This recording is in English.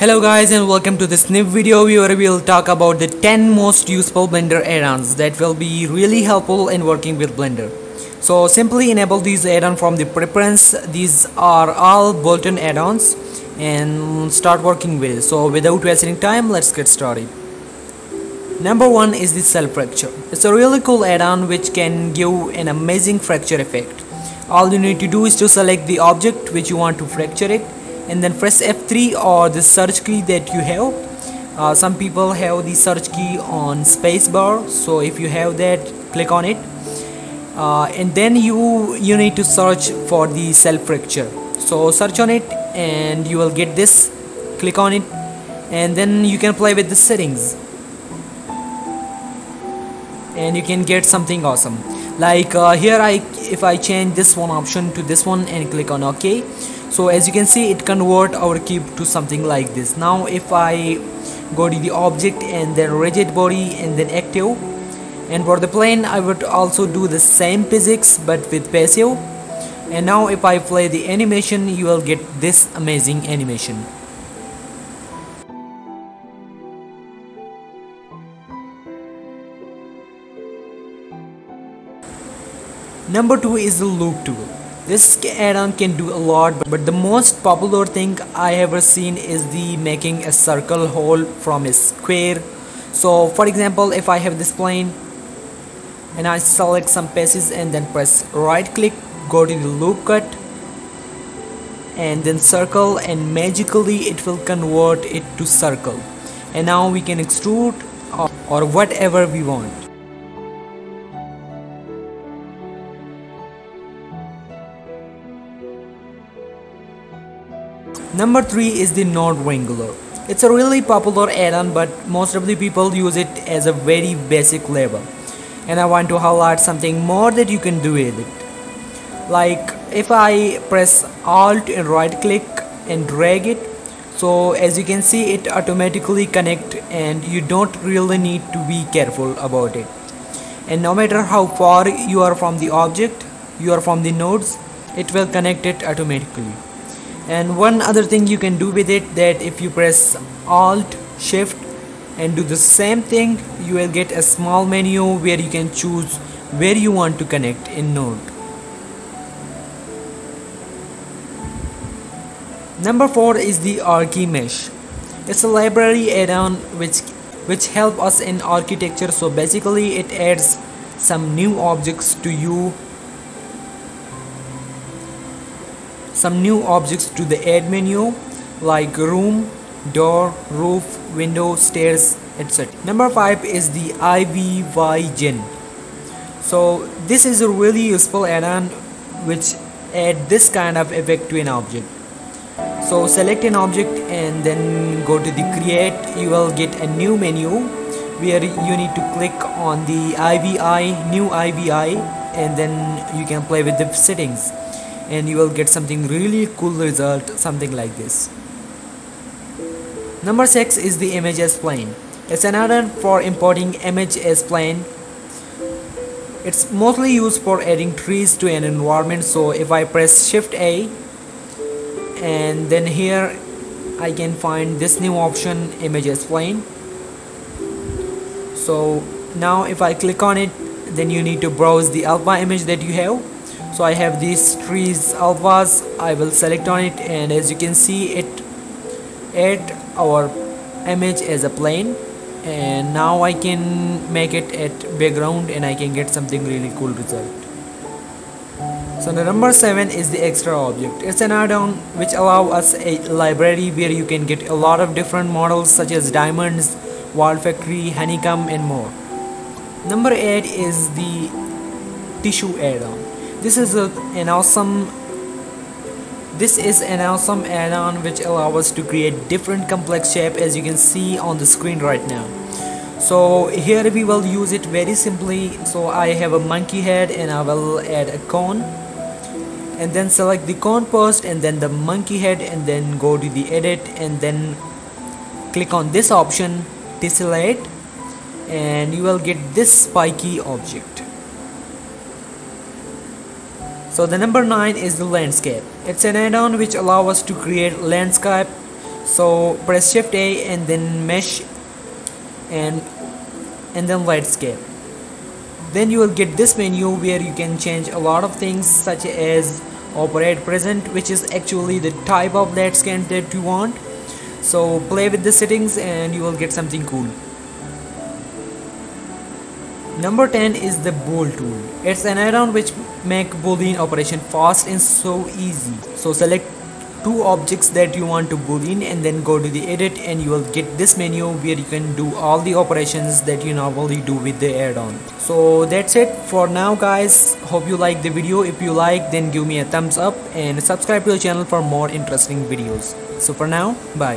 Hello guys and welcome to this new video where we will talk about the 10 most useful Blender add-ons that will be really helpful in working with Blender. So simply enable these add-ons from the preference. These are all built-in add-ons and start working with. So without wasting time let's get started. Number one is the cell fracture. It's a really cool add-on which can give an amazing fracture effect. All you need to do is to select the object which you want to fracture it and then press F3 or the search key that you have. Uh, some people have the search key on spacebar so if you have that click on it. Uh, and then you you need to search for the cell fracture. So search on it and you will get this. Click on it and then you can play with the settings. And you can get something awesome. Like uh, here I if I change this one option to this one and click on OK so as you can see it convert our cube to something like this. Now if I go to the object and then rigid body and then active and for the plane I would also do the same physics but with passive and now if I play the animation you will get this amazing animation. Number 2 is the loop tool. This add-on can do a lot but the most popular thing I ever seen is the making a circle hole from a square. So for example if I have this plane and I select some pieces and then press right click go to the loop cut and then circle and magically it will convert it to circle and now we can extrude or, or whatever we want. Number 3 is the Node Wrangler. It's a really popular add-on but most of the people use it as a very basic level. And I want to highlight something more that you can do with it. Like if I press Alt and right click and drag it so as you can see it automatically connect and you don't really need to be careful about it. And no matter how far you are from the object, you are from the nodes, it will connect it automatically and one other thing you can do with it that if you press alt shift and do the same thing you will get a small menu where you can choose where you want to connect in node. Number four is the ArchiMesh it's a library add-on which which help us in architecture. So basically it adds some new objects to you some new objects to the add menu like room, door, roof, window, stairs, etc. Number 5 is the IVY Gen. So this is a really useful add-on which add this kind of effect to an object. So select an object and then go to the create you will get a new menu where you need to click on the Ivy new Ivy and then you can play with the settings and you will get something really cool result something like this. Number 6 is the image as plane. It's an add-on for importing image as plane. It's mostly used for adding trees to an environment. So if I press shift A and then here I can find this new option image as plane. So now if I click on it then you need to browse the alpha image that you have so I have these trees alphas. I will select on it and as you can see it add our image as a plane. And now I can make it at background and I can get something really cool result. So the number 7 is the extra object. It's an add-on which allow us a library where you can get a lot of different models such as diamonds wall factory honeycomb and more. Number 8 is the tissue add-on this is a, an awesome this is an awesome add-on which allows us to create different complex shape as you can see on the screen right now. So here we will use it very simply. So I have a monkey head and I will add a cone. And then select the cone first and then the monkey head and then go to the edit and then click on this option tessellate and you will get this spiky object so the number 9 is the landscape. It's an add-on which allows us to create landscape. so press shift a and then mesh and and then landscape then you will get this menu where you can change a lot of things such as operate present which is actually the type of landscape that you want so play with the settings and you will get something cool number 10 is the bool tool it's an add-on which make boolean operation fast and so easy. So select two objects that you want to boolean and then go to the edit and you will get this menu where you can do all the operations that you normally do with the add-on. So that's it for now guys. Hope you like the video. If you like then give me a thumbs up and subscribe to the channel for more interesting videos. So for now bye